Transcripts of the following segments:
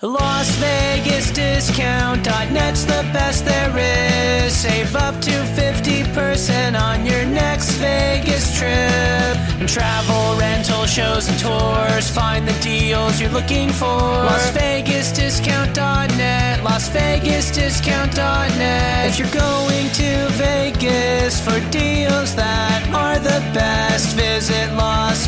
Las Vegas Discount.net's the best there is. Save up to 50% on your next Vegas trip. And travel, rental, shows, and tours. Find the deals you're looking for. Las Vegas Discount.net. Las Vegas Discount.net. If you're going to Vegas for deals that are the best, visit Las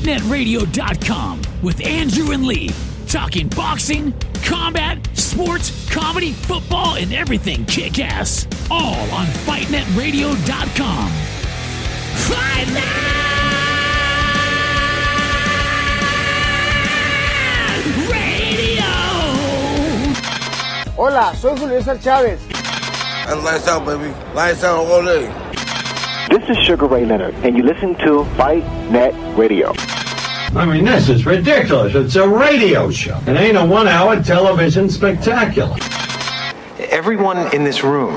FightNetRadio.com with Andrew and Lee talking boxing, combat, sports, comedy, football, and everything kick-ass. All on FightNetRadio.com. Fight Night Radio. Hola, soy Julio César Chávez. And lights out, baby. Lights out all day. This is Sugar Ray Leonard, and you listen to Fight Net Radio. I mean, this is ridiculous. It's a radio show. It ain't a one hour television spectacular. Everyone in this room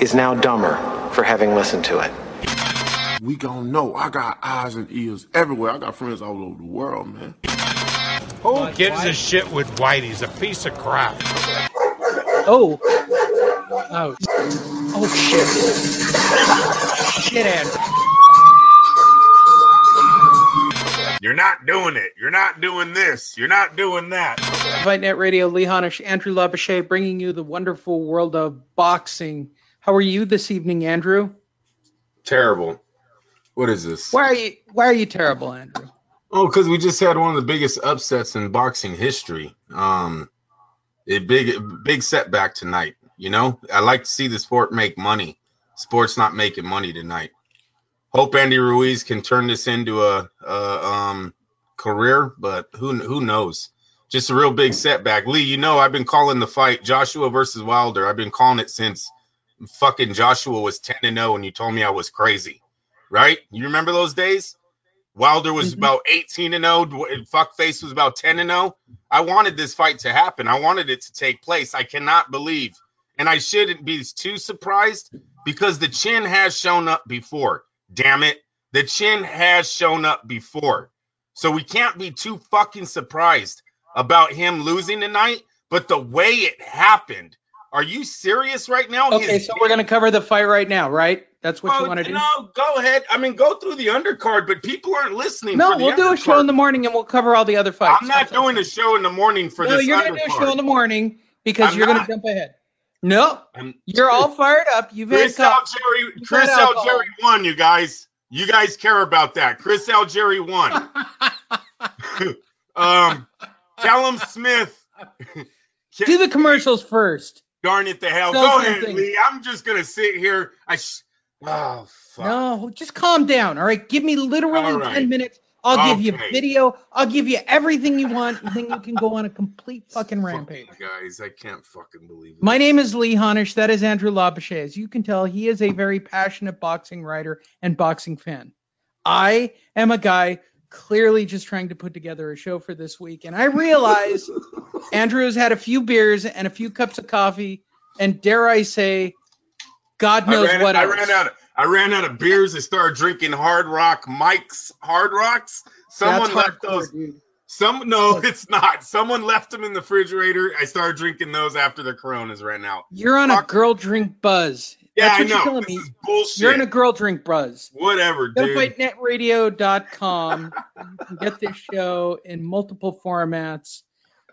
is now dumber for having listened to it. We gon' know. I got eyes and ears everywhere. I got friends all over the world, man. Who gives a shit with White? He's a piece of crap. Oh. Oh. Oh shit. shit, Andrew. You're not doing it. You're not doing this. You're not doing that. Fight Net Radio, Lee Honish, Andrew Lapachet, bringing you the wonderful world of boxing. How are you this evening, Andrew? Terrible. What is this? Why are you Why are you terrible, Andrew? Oh, because we just had one of the biggest upsets in boxing history. Um, a big, big setback tonight. You know, I like to see the sport make money. Sport's not making money tonight. Hope Andy Ruiz can turn this into a, a um career, but who who knows? Just a real big setback. Lee, you know, I've been calling the fight Joshua versus Wilder. I've been calling it since fucking Joshua was 10 and 0 and you told me I was crazy. Right? You remember those days? Wilder was about 18 and 0. Fuckface was about 10 and 0. I wanted this fight to happen. I wanted it to take place. I cannot believe, and I shouldn't be too surprised because the chin has shown up before. Damn it. The chin has shown up before. So we can't be too fucking surprised about him losing tonight. But the way it happened, are you serious right now? Okay, His so we're gonna cover the fight right now, right? That's what you Oh, want to do. No, go ahead. I mean, go through the undercard, but people aren't listening. No, the we'll do a show in the morning and we'll cover all the other fights. I'm not doing a show in the morning for no, this. No, you're gonna do a show in the morning because I'm you're gonna jump ahead. No, I'm- you're all fired up. You've Chris coffee. Algieri, You've Chris had. Algieri won, you guys. You guys care about that. Chris Algieri won. um, Callum Smith. Do the commercials first. Darn it, the hell. Sell Go ahead. Lee. I'm just gonna sit here. I. Sh- oh fuck. No, just calm down. All right, give me literally All right. ten minutes. I'll give you Okay. video. I'll give you everything you want, and then you can go on a complete fucking rampage. Fucking guys, I can't fucking believe it. My name is Lee Honish. That is Andrew Lapachet. As you can tell, he is a very passionate boxing writer and boxing fan. I am a guy clearly just trying to put together a show for this week, and I realize Andrew has had a few beers and a few cups of coffee, and dare I say, God I knows ran, what I else. ran out. Of, I ran out of beers and started drinking Hard Rock Mike's Hard Rocks. Someone That's left hardcore, those. dude. Some no, it's not. Someone left them in the refrigerator. I started drinking those after the Coronas ran out. You're on a girl drink buzz. Yeah, That's I what you're know. This me. is bullshit. You're in a girl drink buzz. Whatever, Go to dude. fightnetradio.com. you can get this show in multiple formats.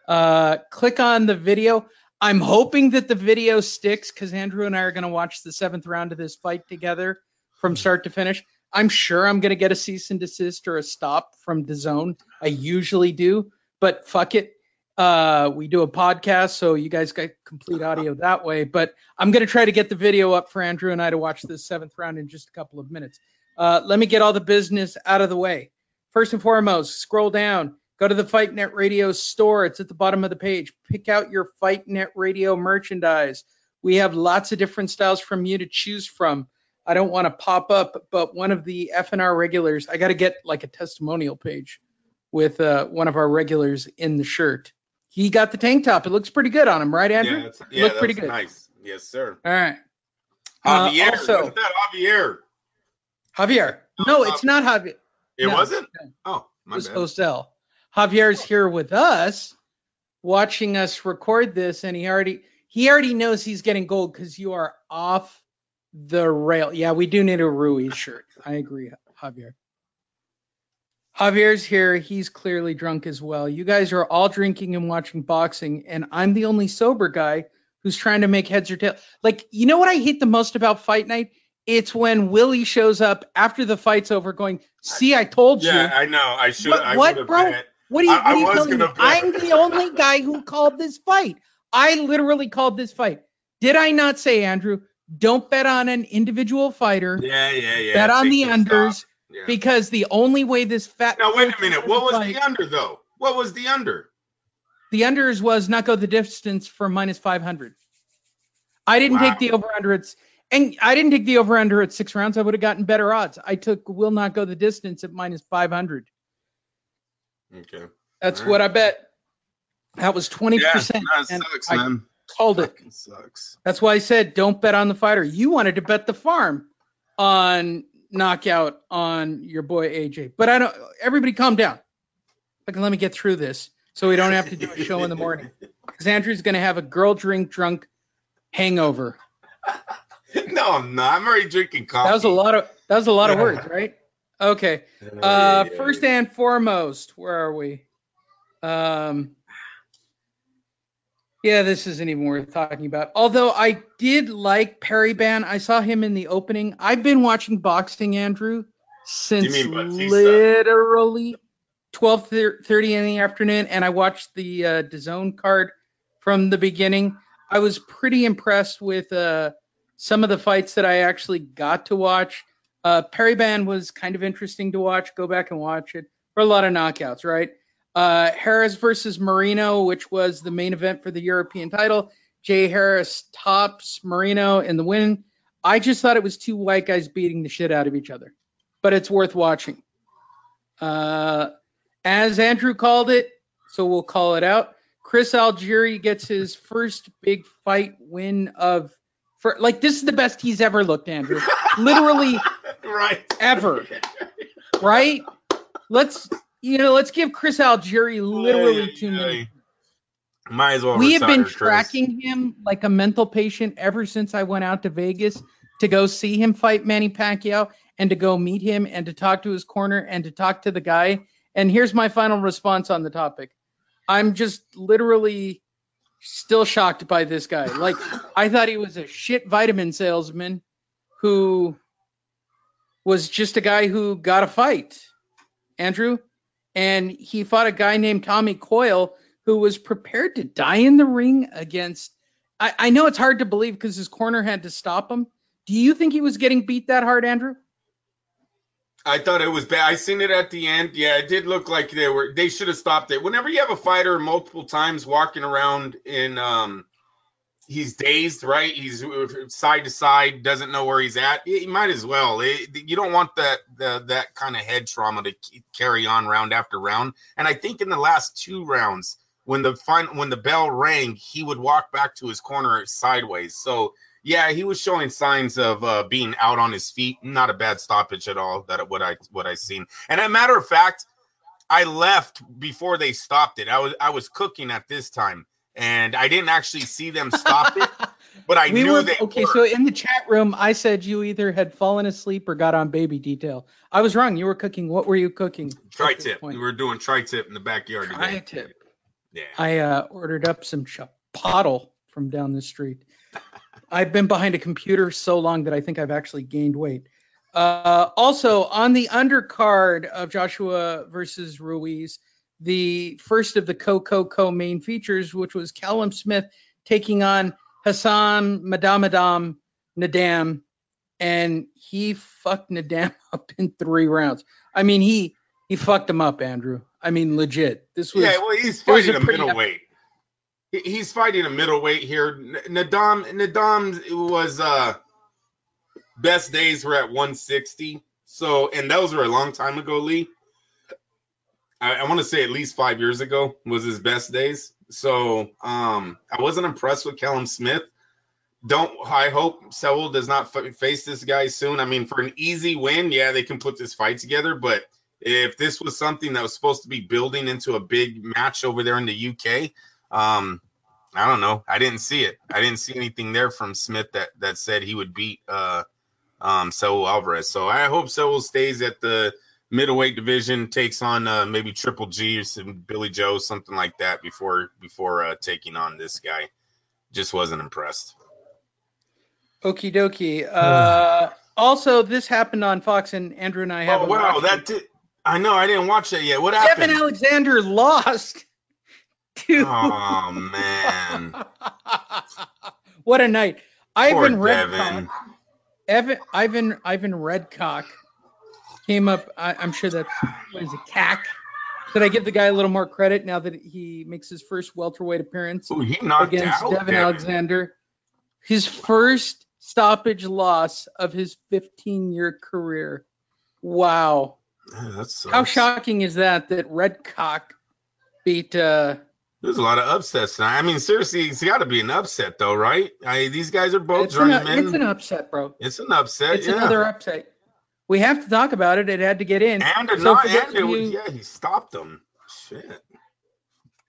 Uh, click on the video. I'm hoping that the video sticks because Andrew and I are going to watch the seventh round of this fight together from start to finish. I'm sure I'm going to get a cease and desist or a stop from DAZN. I usually do, but fuck it. Uh, we do a podcast, so you guys get complete audio that way. But I'm going to try to get the video up for Andrew and I to watch this seventh round in just a couple of minutes. Uh, let me get all the business out of the way. First and foremost, scroll down, Go to the Fight Net Radio store. It's at the bottom of the page. Pick out your Fight Net Radio merchandise. We have lots of different styles from you to choose from. I don't want to pop up, but one of the FNR regulars, I got to get like a testimonial page with uh, one of our regulars in the shirt. He got the tank top. It looks pretty good on him, right, Andrew? Yeah, yeah Look pretty good. nice. Yes, sir. All right. Uh, Javier, also- look at that Javier. Javier. No, it's not Javier. It No, wasn't. no. Oh, It my was bad. Osel. Javier's here with us, watching us record this, and he already he already knows he's getting gold because you are off the rail. Yeah, we do need a Ruiz shirt. I agree, Javier. Javier's here. He's clearly drunk as well. You guys are all drinking and watching boxing, and I'm the only sober guy who's trying to make heads or tails. Like, you know what I hate the most about fight night? It's when Willie shows up after the fight's over, going, "See, I told you." Yeah, I know. I should. What- I what, bro? What do you, I- what are you was telling me? I'm the only guy who called this fight. I literally called this fight. Did I not say, Andrew, don't bet on an individual fighter, Yeah, yeah, yeah. bet on the unders. Yeah. because the only way this fat. Now wait a minute. What was fight- the under though? What was the under? The unders was not go the distance for minus 500. I didn't take the over under at, and I didn't take the over under at six rounds. I would have gotten better odds. I took will not go the distance at minus 500. Okay. That's Alright. what I bet. That was 20%. Yeah, that and sucks, I man. called it. Fucking sucks. That's why I said don't bet on the fighter. You wanted to bet the farm on knockout on your boy AJ. But I don't everybody calm down. Like let me get through this so we don't have to do a show in the morning. Because Andrew's gonna have a girl drink drunk hangover. No, I'm not. I'm already drinking coffee. That was a lot of that was a lot of words, right? Okay. Uh first and foremost, where are we? Um yeah, this isn't even worth talking about. Although I did like Periban. I saw him in the opening. I've been watching boxing, Andrew, since literally 12:30 in the afternoon and I watched the uh DAZN card from the beginning. I was pretty impressed with uh some of the fights that I actually got to watch. Uh, Periban was kind of interesting to watch. Go back and watch it. For a lot of knockouts, right? Uh, Harris versus Marino, which was the main event for the European title. Jay Harris tops Marino in the win. I just thought it was two white guys beating the shit out of each other, but it's worth watching. Uh, as Andrew called it, so we'll call it out. Chris Algieri gets his first big fight win of, for like this is the best he's ever looked, Andrew. Literally right. ever, right? Let's you know, let's give Chris Algieri literally Ay, two ay, minutes. Might as well. We have been Chris. tracking him like a mental patient ever since I went out to Vegas to go see him fight Manny Pacquiao and to go meet him and to talk to his corner and to talk to the guy. And here's my final response on the topic. I'm just literally still shocked by this guy. Like I thought he was a shit vitamin salesman who was just a guy who got a fight. Andrew, and he fought a guy named Tommy Coyle who was prepared to die in the ring against. I, I know it's hard to believe because his corner had to stop him. Do you think he was getting beat that hard, Andrew? I thought it was bad. I seen it at the end. Yeah, it did look like they were. They should have stopped it. Whenever you have a fighter multiple times walking around in, um, he's dazed, right? He's side to side, doesn't know where he's at. He might as well. It, you don't want that the, that kind of head trauma to carry on round after round. And I think in the last two rounds, when the fin- when the bell rang, he would walk back to his corner sideways. So yeah, he was showing signs of uh, being out on his feet. Not a bad stoppage at all. That what I what I seen. And a matter of fact, I left before they stopped it. I was I was cooking at this time, and I didn't actually see them stop it. But I we knew were they okay. were. So in the chat room, I said you either had fallen asleep or got on baby detail. I was wrong. You were cooking. What were you cooking? tri-tip. We were doing tri-tip in the backyard. Tri-tip. Yeah. I uh, ordered up some chipotle from down the street. I've been behind a computer so long that I think I've actually gained weight. Uh, also, on the undercard of Joshua versus Ruiz, the first of the Co Co co main features, which was Callum Smith taking on Hassan Madamadam N'Dam, and he fucked N'Dam up in three rounds. I mean, he he fucked him up, Andrew. I mean, legit. This was yeah, well, he's fighting a middleweight. He- He's fighting a middleweight here. N'Dam N'Dam was uh best days were at 160. So and those were a long time ago, Lee. I, I want to say at least five years ago was his best days. So um I wasn't impressed with Callum Smith. Don't I hope Saul does not f- face this guy soon. I mean, for an easy win, yeah, they can put this fight together, but if this was something that was supposed to be building into a big match over there in the UK, um, I don't know. I didn't see it. I didn't see anything there from Smith that that said he would beat uh, um, Saul Alvarez. So I hope Saul stays at the middleweight division, takes on uh, maybe Triple G or some Billy Joe, something like that before before uh, taking on this guy. Just wasn't impressed. Okie dokie. Uh, also, this happened on Fox, and Andrew and I have. Oh wow, that did. I know I didn't watch that yet. What happened? Devon Alexander lost. To Oh man, what a night! poor Ivan Devon. Redkach. Evan, Ivan, Ivan Redkach came up. I, I'm sure that's what is it, CAC. Should I give the guy a little more credit now that he makes his first welterweight appearance Ooh, he knocked against out Devon. Alexander? His first stoppage loss of his 15-year career. Wow. Yeah, that's How shocking is that that Redkach beat uh There's a lot of upsets now. I mean, seriously, it's got to be an upset, though, right? I, these guys are both it's an, it's an upset, bro. It's an upset. It's yeah. another upset. We have to talk about it. It had to get in. and So not, for those and it was, you- yeah, he stopped them. Shit.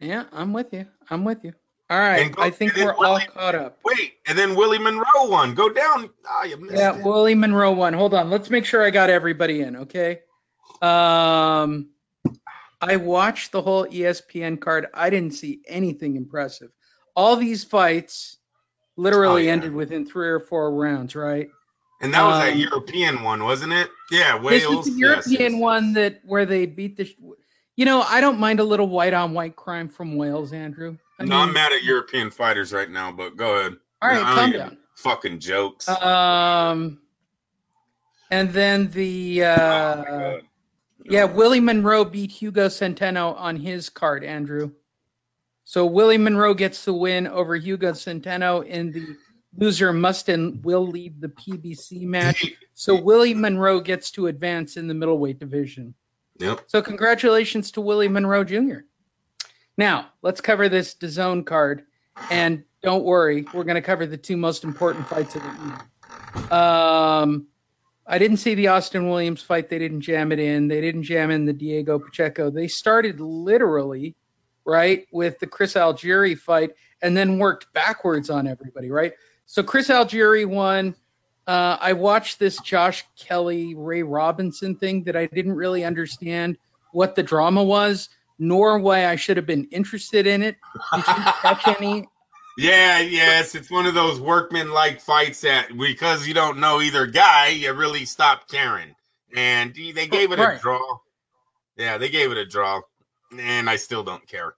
Yeah, I'm with you. I'm with you. All right. Go- I think we're all Willie- caught up. Wait, and then Willie Monroe won. Go down. You missed Yeah, it. Willie Monroe one. Hold on. Let's make sure I got everybody in, okay? Um I watched the whole ESPN card. I didn't see anything impressive. All these fights literally Oh, yeah. ended within three or four rounds, right? And that was that um, European one, wasn't it? Yeah, Wales. This is the European yes. one that where they beat the. You know, I don't mind a little white on white crime from Wales, Andrew. I no, I'm mad at European fighters right now, but go ahead. All right, don't calm down. Fucking jokes. Um, and then the oh, uh, God. yeah, Willie Monroe beat Hugo Centeno on his card, Andrew. So Willie Monroe gets the win over Hugo Centeno in the loser must and will lead the PBC match. So Willie Monroe gets to advance in the middleweight division. Yep. So congratulations to Willie Monroe Jr. Now let's cover this DAZN card, and don't worry, we're going to cover the two most important fights of the evening. Um, I didn't see the Austin Williams fight. They didn't jam it in. They didn't jam in the Diego Pacheco. They started literally right with the Chris Algieri fight, and then worked backwards on everybody. Right. So Chris Algieri won. Uh, I watched this Josh Kelly Ray Robinson thing that I didn't really understand what the drama was, nor why I should have been interested in it. Did you catch any? Yeah, yes, it's one of those workman-like fights that because you don't know either guy, you really stop caring. And they gave it a draw. Yeah, they gave it a draw, and I still don't care.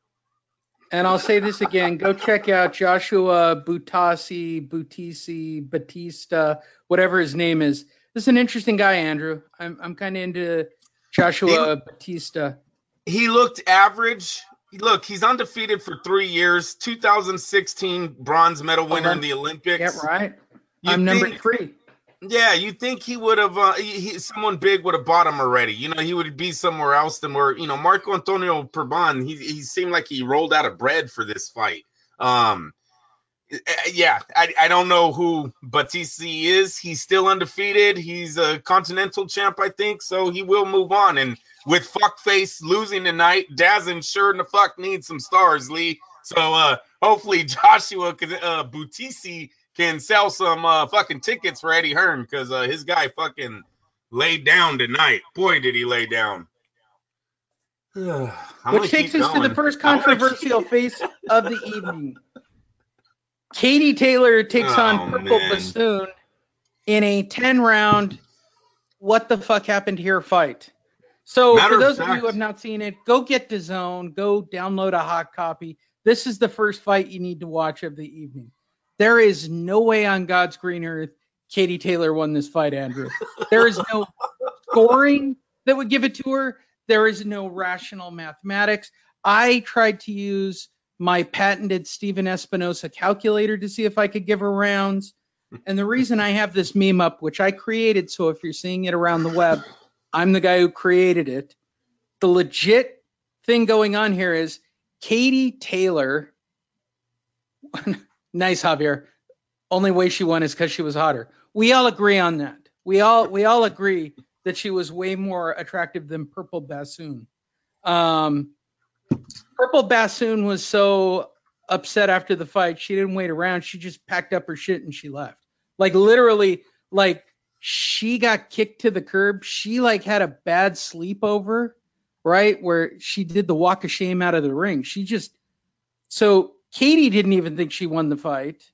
And I'll say this again: go check out Joshua Butasi, Butisi, Batista, whatever his name is. This is an interesting guy, Andrew. I'm I'm kind of into Joshua Batista. He looked average. Look, he's undefeated for three years. 2016 bronze medal winner in uh-huh. the Olympics. Yeah, right. You I'm number three. Yeah, you think he would have? Uh, he, he- someone big would have bought him already. You know, he would be somewhere else than where you know Marco Antonio Periban. He he seemed like he rolled out of bread for this fight. Um, eh, yeah, I I don't know who Batisi is. He's still undefeated. He's a continental champ, I think. So he will move on. And with fuckface losing tonight, DAZN sure in the fuck needs some stars, Lee. So uh, hopefully Joshua uh, Butisi can sell some uh, fucking tickets for Eddie Hearn because uh, his guy fucking laid down tonight. Boy, did he lay down. Which takes us to the first controversial face of the evening. Katie Taylor takes Oh, on Purple man. Bassoon in a 10 round what the fuck happened here fight. So Matter for of those of you who have not seen it, go get DAZN, go download a hot copy. This is the first fight you need to watch of the evening. There is no way on God's green earth Katie Taylor won this fight, Andrew. There is no scoring that would give it to her. There is no rational mathematics. I tried to use my patented Stephen Espinoza calculator to see if I could give her rounds. And the reason I have this meme up, which I created, so if you're seeing it around the web, I'm the guy who created it. The legit thing going on here is Katie Taylor. nice, Javier. Only way she won is because she was hotter. We all agree on that. We all we all agree that she was way more attractive than Purple Bassoon. Um, Purple Bassoon was so upset after the fight, she didn't wait around. She just packed up her shit and she left. Like literally, like she got kicked to the curb. She like had a bad sleepover, right? Where she did the walk of shame out of the ring. She just so Katie didn't even think she won the fight.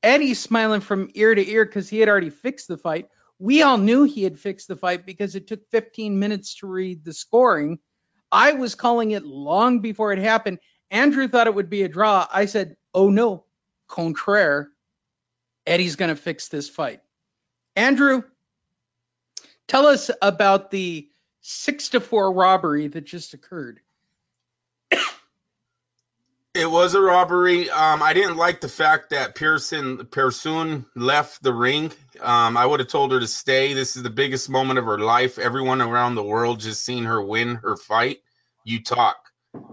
Eddie's smiling from ear to ear because he had already fixed the fight. We all knew he had fixed the fight because it took 15 minutes to read the scoring. I was calling it long before it happened. Andrew thought it would be a draw. I said, oh no, contraire. Eddie's going to fix this fight. Andrew, tell us about the six to four robbery that just occurred. It was a robbery. Um, I didn't like the fact that Pearson Pearson left the ring. Um, I would have told her to stay. This is the biggest moment of her life. Everyone around the world just seen her win her fight. You talk.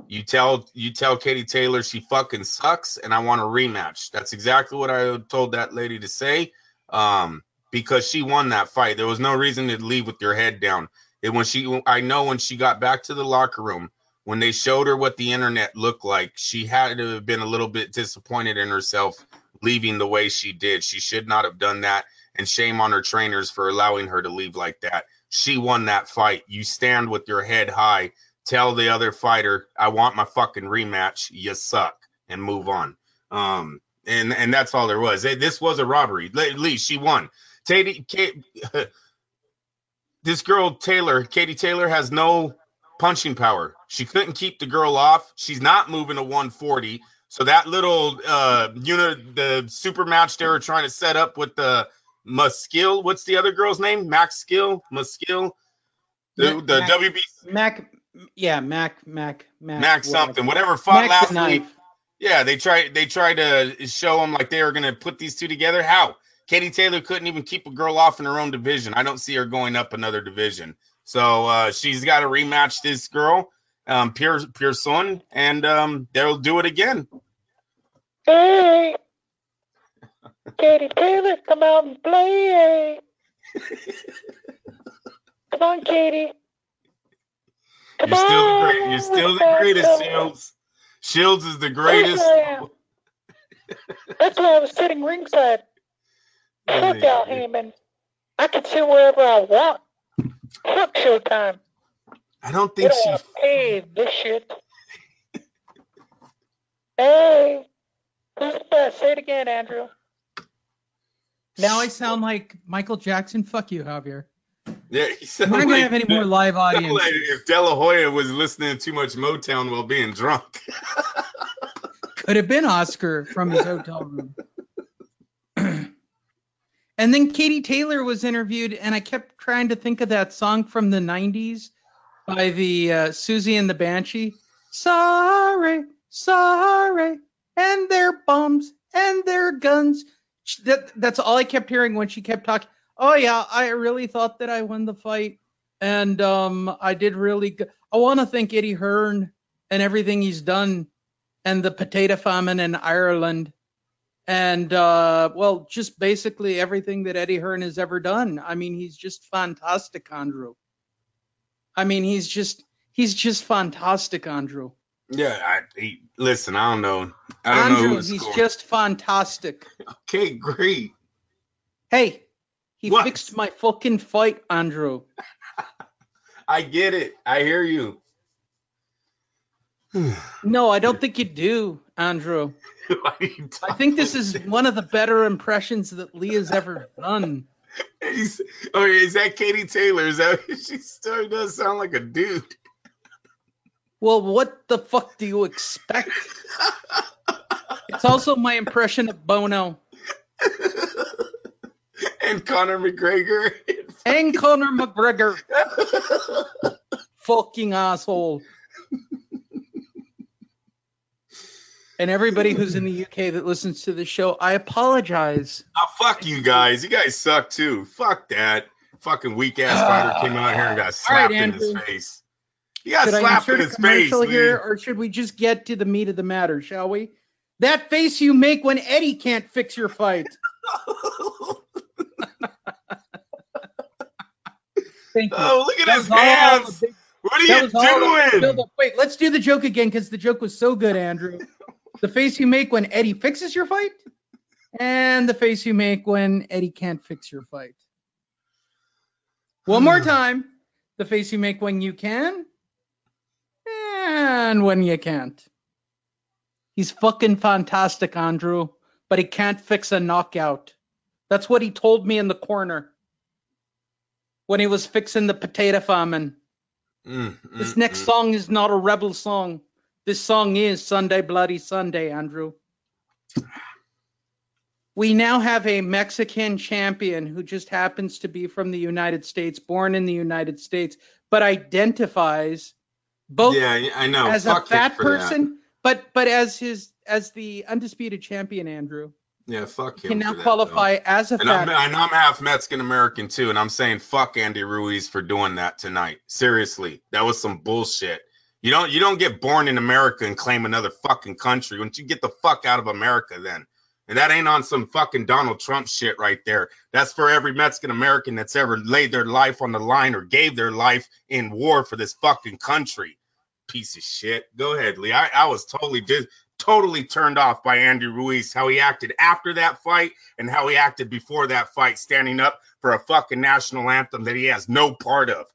You tell you tell Katie Taylor she fucking sucks, and I want a rematch. That's exactly what I told that lady to say. Um, because she won that fight. There was no reason to leave with your head down. When she, I know when she got back to the locker room, when they showed her what the internet looked like, she had to have been a little bit disappointed in herself leaving the way she did. She should not have done that. And shame on her trainers for allowing her to leave like that. She won that fight. You stand with your head high. Tell the other fighter, I want my fucking rematch. You suck. And move on. Um, and and that's all there was. This was a robbery. At least she won. Katie, Kate, this girl Taylor, Katie Taylor, has no punching power. She couldn't keep the girl off. She's not moving to 140. So that little uh you know the super match they were trying to set up with the Muskill, what's the other girl's name? Max Skill, Muskill. The, the Mac, WB Mac, yeah, Mac, Mac, Mac, Mac something, whatever fought Mac last week. Yeah, they tried they tried to show them like they were gonna put these two together. How? Katie Taylor couldn't even keep a girl off in her own division. I don't see her going up another division. So uh, she's got to rematch this girl, um, Pierce Pearson, and um, they'll do it again. Hey, Katie Taylor, come out and play. Come on, Katie. Come You're still on, great. You're still the greatest, Shields. Shields is the greatest. Yes, I am. That's why I was sitting ringside. Fuck Al Haymon. I can sit wherever I want. Fuck Showtime. I don't think don't she. want to pay this shit. hey, who's the best? Say it again, Andrew. Now I sound like Michael Jackson. Fuck you, Javier. Yeah, he We're sounded not gonna have any more live audience. like if De La Hoya was listening to too much Motown while being drunk. Could have been Oscar from his hotel room. and then Katie Taylor was interviewed, and I kept trying to think of that song from the '90s by the uh, Siouxsie and the Banshee. Sorry, sorry, and their bombs and their guns. That, that's all I kept hearing when she kept talking. Oh yeah, I really thought that I won the fight, and um, I did really good. I want to thank Eddie Hearn and everything he's done and the potato famine in Ireland, and uh, well, just basically everything that Eddie Hearn has ever done. I mean, he's just fantastic, Andrew. I mean, he's just he's just fantastic, Andrew. Yeah, I, he, listen, I don't know. I don't Andrew, who's he's scoring. just fantastic. Okay, great. Hey, he What? fixed my fucking fight, Andrew. I get it. I hear you. No, I don't think you do, Andrew. I think this is one of the better impressions that Leah's ever done. He's, oh, is that Katie Taylor? Is that she still does sound like a dude? Well, what the fuck do you expect? It's also my impression of Bono And Conor McGregor. and Conor McGregor. fucking asshole. And everybody who's in the UK that listens to the show, I apologize. Oh, fuck you guys. You guys suck too. Fuck that. Fucking weak ass fighter came out here and got slapped right, in his face. He got Should I slapped in his face. here, or should we just get to the meat of the matter, shall we? That face you make when Eddie can't fix your fight. Thank you. Oh, look at That his hands. big- What are you was all the doing? Wait, let's do the joke again because the joke was so good, Andrew. The face you make when Eddie fixes your fight, and the face you make when Eddie can't fix your fight. One more time. The face you make when you can, and when you can't. He's fucking fantastic, Andrew, but he can't fix a knockout. That's what he told me in the corner when he was fixing the potato famine. Mm, This mm, next mm. song is not a rebel song. This song is Sunday Bloody Sunday, Andrew. We now have a Mexican champion who just happens to be from the United States, born in the United States, but identifies both Yeah, I know. as Fuck a fat for that. person, but but as his as the undisputed champion, Andrew Yeah, fuck him. can now that, qualify as a though. And I'm, and I'm half Mexican American too, and I'm saying fuck Andy Ruiz for doing that tonight. Seriously, that was some bullshit. You don't you don't get born in America and claim another fucking country. Once you get the fuck out of America, then. And that ain't on some fucking Donald Trump shit right there. That's for every Mexican American that's ever laid their life on the line or gave their life in war for this fucking country. Piece of shit. Go ahead, Lee. I, I was totally dis- totally turned off by Andy Ruiz, how he acted after that fight and how he acted before that fight, standing up for a fucking national anthem that he has no part of.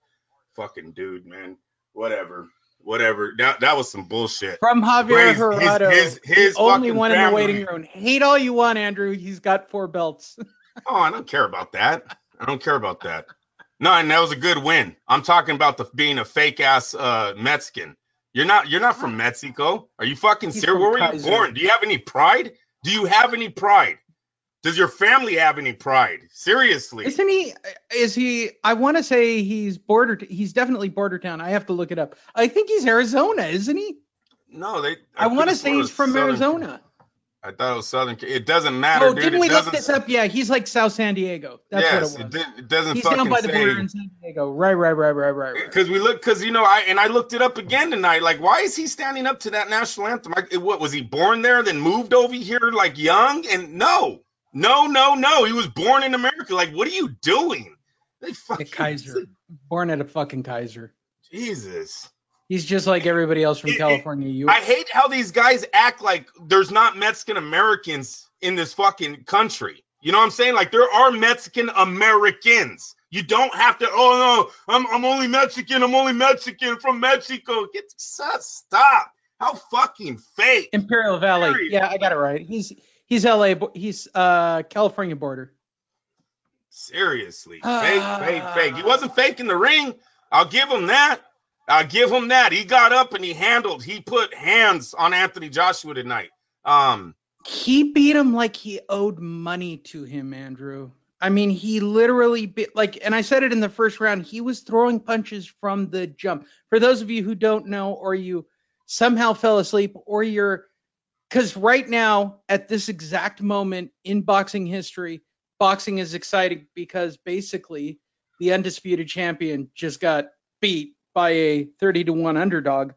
Fucking dude, man. Whatever. Whatever. That that was some bullshit. From Javier Blaze, his- his- his only one in the waiting room. Hate all you want, Andrew. He's got four belts. Oh, I don't care about that. I don't care about that. No, and that was a good win. I'm talking about the being a fake ass uh Mexican. You're not you're not from Mexico. Are you fucking He's serious? Where were you born? Do you have any pride? Do you have any pride? Does your family have any pride? Seriously. Isn't he? Is he? I want to say he's border. He's definitely border town. I have to look it up. I think he's Arizona, isn't he? No, they I, want to say he's from Southern- Arizona. I thought it was Southern. It doesn't matter, Oh, dude. didn't it we look this up? Yeah, he's like South San Diego. That's yes, what it it, was. did, it doesn't he's down by the border in San Diego. Right, right, right, right, right, right. Because we look, because you know, I and I looked it up again tonight. Like, why is he standing up to that national anthem? Like, what was he born there, then moved over here like young? And no, no, no, no, he was born in America. Like, what are you doing? They The fucking Kaiser, born at a fucking Kaiser. Jesus. He's just like everybody else from It- it- California. You, I hate how these guys act like there's not Mexican Americans in this fucking country. You know what I'm saying? Like there are Mexican Americans. You don't have to. Oh no, I'm I'm only Mexican. I'm only Mexican from Mexico. Get stop. stop. How fucking fake. Imperial Valley. Yeah, I got it right. He's he's LA. He's uh California border. Seriously, fake, fake, fake. He wasn't fake in the ring. I'll give him that. I'll give him that. He got up and he handled. He put hands on Anthony Joshua tonight. Um, He beat him like he owed money to him, Andrew. I mean, he literally bit like, and I said it in the first round. He was throwing punches from the jump. For those of you who don't know, or you somehow fell asleep, or you're, because right now at this exact moment in boxing history, boxing is exciting because basically the undisputed champion just got beat by a 30 to 1 underdog.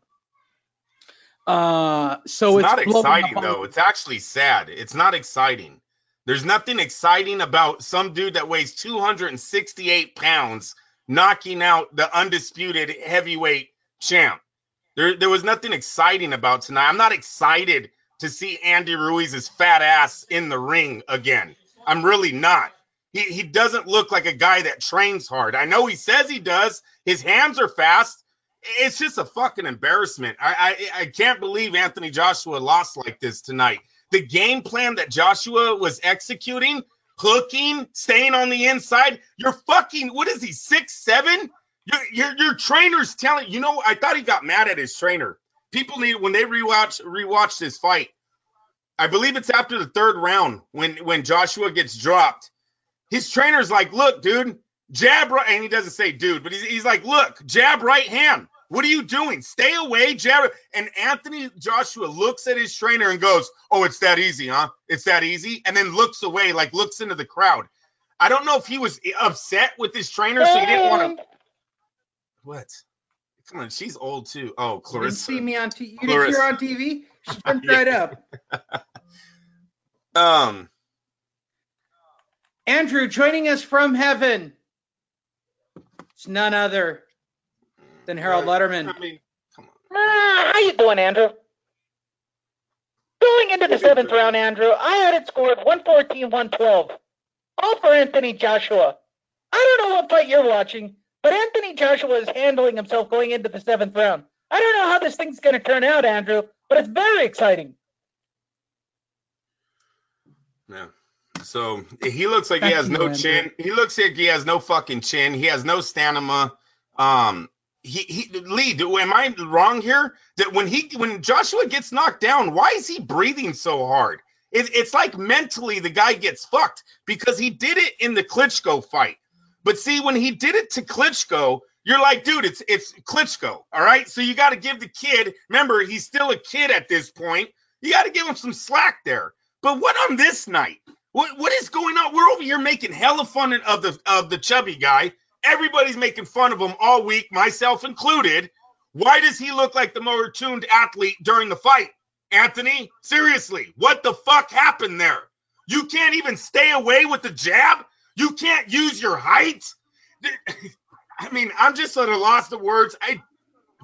Uh, so it's it's, not exciting though. It's actually sad. It's not exciting. There's nothing exciting about some dude that weighs 268 pounds knocking out the undisputed heavyweight champ. There, there was nothing exciting about tonight. I'm not excited to see Andy Ruiz's fat ass in the ring again. I'm really not. He, he doesn't look like a guy that trains hard. I know he says he does. His hands are fast. It's just a fucking embarrassment. I, I I can't believe Anthony Joshua lost like this tonight. The game plan that Joshua was executing, hooking, staying on the inside. You're fucking. What is he? Six seven. Your your your trainer's telling you know. I thought he got mad at his trainer. People need when they rewatch rewatch this fight. I believe it's after the third round when when Joshua gets dropped. His trainer's like, "Look, dude, jab right," and he doesn't say "dude," but he's, he's like, "Look, jab right hand." What are you doing? Stay away, Jared. And Anthony Joshua looks at his trainer and goes, "Oh, it's that easy, huh? It's that easy." And then looks away, like looks into the crowd. I don't know if he was upset with his trainer, so he didn't want to. What? Come on, she's old too. Oh, Clarissa. You didn't Clarissa. see me on TV. You didn't Clarissa. see her on TV. She jumped right up. Um, Andrew, joining us from heaven. It's none other than Harold Lederman. I mean, Ah, how you doing, Andrew? Going into the seventh round, Andrew, I had it scored 114-112. All for Anthony Joshua. I don't know what fight you're watching, but Anthony Joshua is handling himself going into the seventh round. I don't know how this thing's going to turn out, Andrew, but it's very exciting. Yeah. So he looks like he has you, no Andrew. chin. He looks like he has no fucking chin. He has no stamina. Um, he, he Lee, do, am I wrong here? That when he when Joshua gets knocked down, why is he breathing so hard? It, it's like mentally the guy gets fucked because he did it in the Klitschko fight. But see, when he did it to Klitschko, you're like, dude, it's it's Klitschko, all right. So you got to give the kid. Remember, he's still a kid at this point. You got to give him some slack there. But what on this night? What what is going on? We're over here making hella fun of the of the chubby guy. Everybody's making fun of him all week, myself included. Why does he look like the more tuned athlete during the fight? Anthony, seriously, what the fuck happened there? You can't even stay away with the jab. You can't use your height. I mean, I'm just at a loss of words. I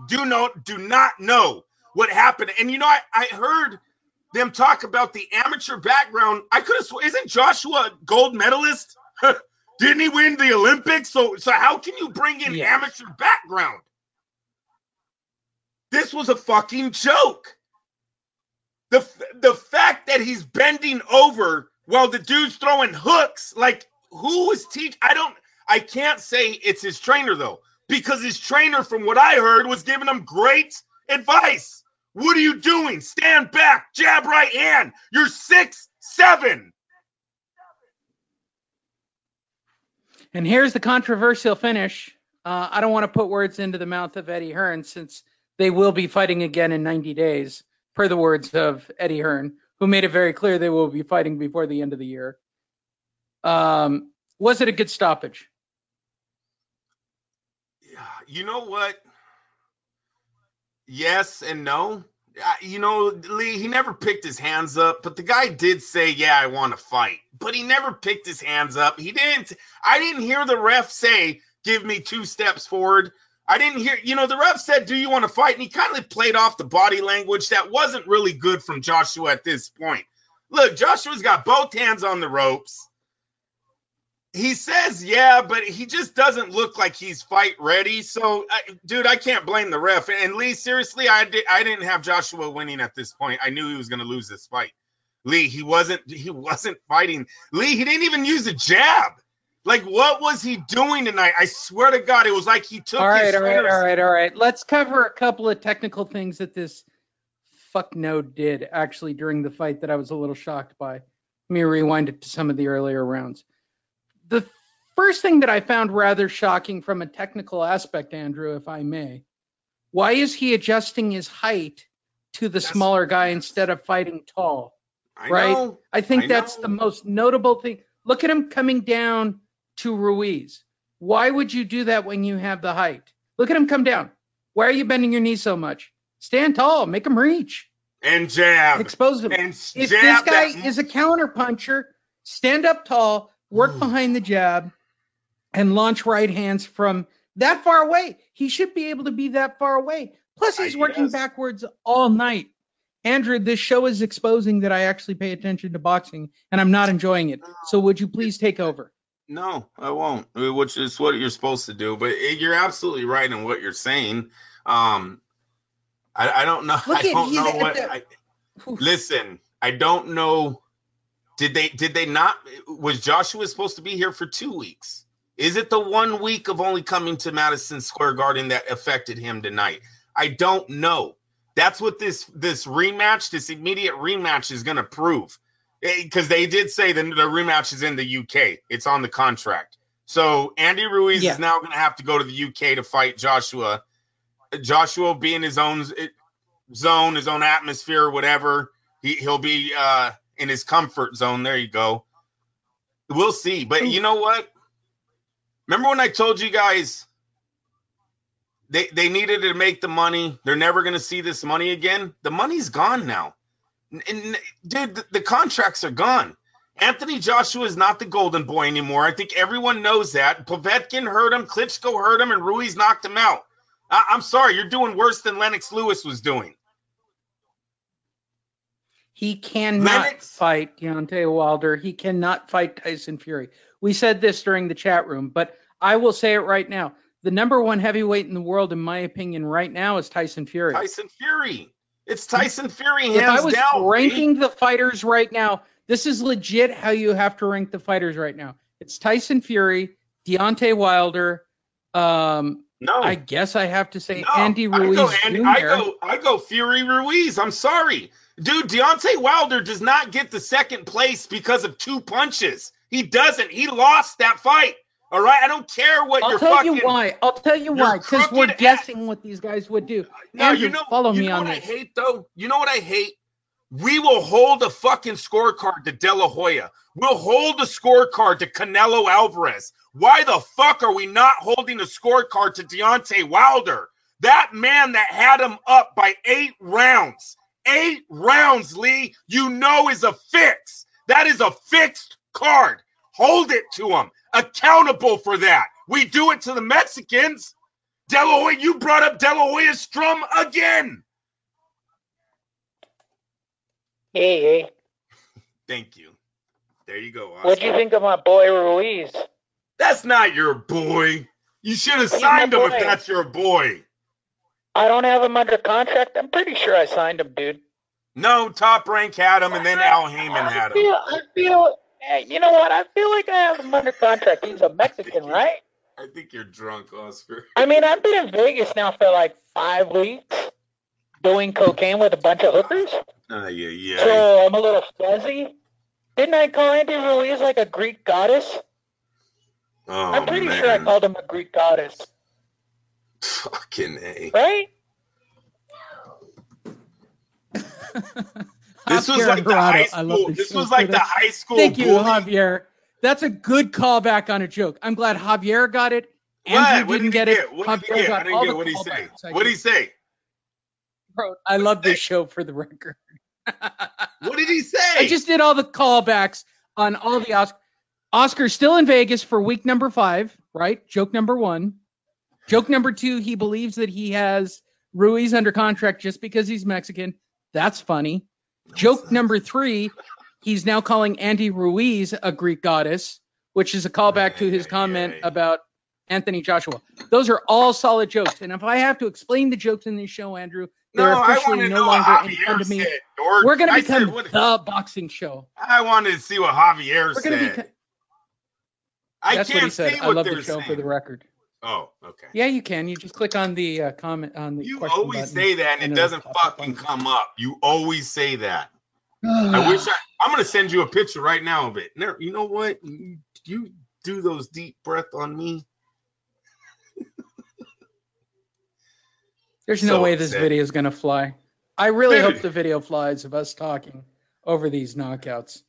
do not do not know what happened. And you know, I, I heard them talk about the amateur background. I could have sworn, isn't Joshua a gold medalist? Didn't he win the Olympics? So so how can you bring in Yes. amateur background? This was a fucking joke. The the fact that he's bending over while the dude's throwing hooks, like who is teach? I don't. I can't say it's his trainer though, because his trainer, from what I heard, was giving him great advice. What are you doing? Stand back, jab right hand. You're six seven. And here's the controversial finish. Uh, I don't want to put words into the mouth of Eddie Hearn since they will be fighting again in 90 days, per the words of Eddie Hearn, who made it very clear they will be fighting before the end of the year. Um, was it a good stoppage? You know what? Yes and no. You know, Lee, he never picked his hands up, but the guy did say, Yeah, I want to fight. But he never picked his hands up. He didn't. I didn't hear the ref say, Give me two steps forward. I didn't hear, you know, the ref said, Do you want to fight? And he kind of played off the body language that wasn't really good from Joshua at this point. Look, Joshua's got both hands on the ropes. He says, yeah, but he just doesn't look like he's fight ready. So, I, dude, I can't blame the ref. And Lee, seriously, I did. I didn't have Joshua winning at this point. I knew he was going to lose this fight. Lee, he wasn't. He wasn't fighting. Lee, he didn't even use a jab. Like, what was he doing tonight? I swear to God, it was like he took. All right, his all right, fingers- all right, all right. Let's cover a couple of technical things that this fuck no did actually during the fight that I was a little shocked by. Let me rewind it to some of the earlier rounds. The first thing that I found rather shocking from a technical aspect, Andrew, if I may, why is he adjusting his height to the smaller guy instead of fighting tall? I right? know, I think I that's know. the most notable thing. Look at him coming down to Ruiz. Why would you do that when you have the height? Look at him come down. Why are you bending your knee so much? Stand tall, make him reach, and jab. expose him. And if this guy that- is a counter puncher, stand up tall, work behind the jab, and launch right hands from that far away. He should be able to be that far away. Plus, he's working backwards all night. Andrew, this show is exposing that I actually pay attention to boxing and I'm not enjoying it. So would you please take over? No, I won't. Which is what you're supposed to do. But eh, you're absolutely right in what you're saying. Um, I, I don't know. Look I don't know at what. the- I, listen, I don't know. Did they? Did they not? Was Joshua supposed to be here for two weeks? Is it the one week of only coming to Madison Square Garden that affected him tonight? I don't know. That's what this this rematch, this immediate rematch, is going to prove. Because they did say that the rematch is in the UK. It's on the contract. So Andy Ruiz Yeah. is now going to have to go to the UK to fight Joshua. Joshua will be in his own zone, his own atmosphere, whatever. He he'll be uh, in his comfort zone. There you go. We'll see. But you know what? Remember when I told you guys they they needed to make the money. They're never going to see this money again. The money's gone now. And, and, dude, the, the contracts are gone. Anthony Joshua is not the golden boy anymore. I think everyone knows that. Povetkin hurt him, Klitschko hurt him, and Ruiz knocked him out. I, I'm sorry, you're doing worse than Lennox Lewis was doing. He cannot fight Deontay Wilder. He cannot fight Tyson Fury. We said this during the chat room, but I will say it right now. The number one heavyweight in the world, in my opinion, right now is Tyson Fury. Tyson Fury. It's Tyson Fury. Hands If I was down, ranking the fighters right now, this is legit how you have to rank the fighters right now. It's Tyson Fury, Deontay Wilder. Um, no, I guess I have to say No, Andy Ruiz I go, Andy. I go, I go Fury Ruiz. I'm sorry, dude. Deontay Wilder does not get the second place because of two punches. He doesn't. He lost that fight. All right. I don't care what I'll you're tell fucking. you why. I'll tell you why. Because we're guessing what these guys would do. Now Andrew, you know, follow you me know on what this. I hate though. You know what I hate? We will hold a fucking scorecard to De La Hoya. We'll hold a scorecard to Canelo Alvarez. Why the fuck are we not holding a scorecard to Deontay Wilder? That man that had him up by eight rounds. Eight rounds, Lee, you know is a fix. That is a fixed card. Hold it to him. Accountable for that. We do it to the Mexicans. De La Hoya, you brought up De La strum again. Hey, hey. Thank you. There you go. Oscar. What'd you think of my boy Ruiz? That's not your boy. You should have signed him if that's your boy. I don't have him under contract. I'm pretty sure I signed him, dude. No, Top Rank had him, and then Al Haymon I had him. feel, I feel, hey, you know what? I feel like I have him under contract. He's a Mexican, right? I think you're drunk, Oscar. I mean, I've been in Vegas now for like five weeks doing cocaine with a bunch of hookers. Uh, yeah, yeah. So I'm a little fuzzy. Didn't I call Andy Ruiz like a Greek goddess? Oh, I'm pretty man. sure I called him a Greek goddess, Fucking A. right? This was Javier like the Alvarado. high I love school. this This was like the high school Thank you, bully. Javier. That's a good callback on a joke. I'm glad Javier got it. Andrew What didn't did get get? it. What did he Javier get? got I didn't all get the what he say? callbacks. What did he say? wrote. I love this show for the record. What did he say? I just did all the callbacks on all the Oscar. Oscar's still in Vegas for week number five, right? Joke number one. Joke number two, he believes that he has Ruiz under contract just because he's Mexican. That's funny. Joke number three, he's now calling Andy Ruiz a Greek goddess, which is a callback to his comment about Anthony Joshua. Those are all solid jokes. And if I have to explain the jokes in this show, Andrew, they're No, officially no longer in front of me. said, We're going to said become what- the boxing show. I wanted to see what Javier We're said. be. I That's can't what he said. I love the show saying. for the record. Oh, okay. Yeah, you can. You just click on the uh, comment on the You question always say that and it doesn't up fucking come up. You always say that. I wish I. I'm gonna send you a picture right now of it. Never, you know what? You, you do those deep breath on me. There's no So way this upset. video is going to fly. I really Dude. hope the video flies of us talking over these knockouts.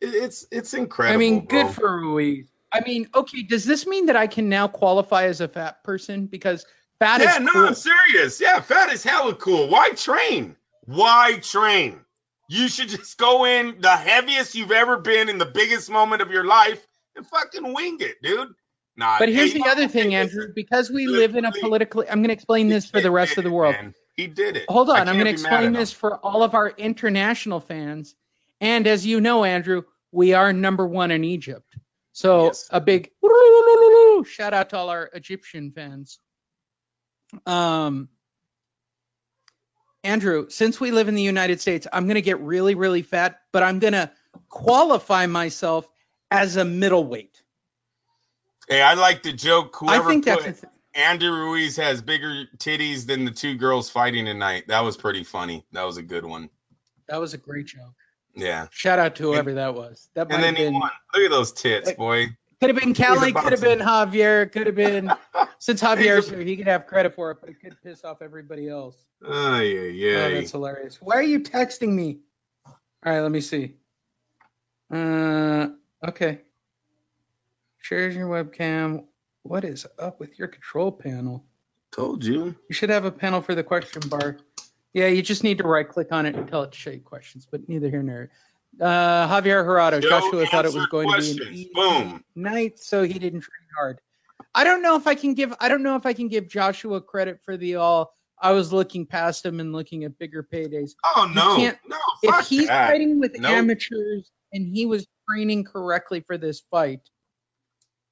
It's it's incredible. I mean, good for Ruiz. I mean, okay, does this mean that I can now qualify as a fat person because fat Yeah, is no, cool? I'm serious. Yeah, fat is hella cool. Why train? Why train? You should just go in the heaviest you've ever been in the biggest moment of your life and fucking wing it, dude. Nah, But here's the other thing, Andrew. Because we live in a politically, I'm going to explain this for the rest of the world. man. He did it. Hold on, I'm going to explain this for all of our international fans. And as you know, Andrew, we are number one in Egypt. So a big shout out to all our Egyptian fans. Um, Andrew, since we live in the United States, I'm going to get really, really fat, but I'm going to qualify myself as a middleweight. Hey, I like the joke. I Whoever think put that's th- Andy Ruiz has bigger titties than the two girls fighting tonight. That was pretty funny. That was a good one. that was a great joke. Yeah. Shout out to whoever that was. That might And then have he been. won. Look at those tits, Like- boy. Could have been Kelly. could have been Javier, could have been since Javier's here, he could have credit for it, but it could piss off everybody else. Oh yeah, Oh, yeah. that's hilarious. Why are you texting me? All right, let me see. Uh, okay. Shares your webcam. What is up with your control panel? Told you. You should have a panel for the question bar. Yeah, you just need to right click on it and tell it to show you questions, but neither here nor there. Uh, Javier Gerardo, Joe Joshua thought it was going to be an easy Boom. night, so he didn't train hard. I don't know if I can give I don't know if I can give Joshua credit for the all. I was looking past him and looking at bigger paydays. Oh no, no. If he's that. fighting with Nope. amateurs and he was training correctly for this fight,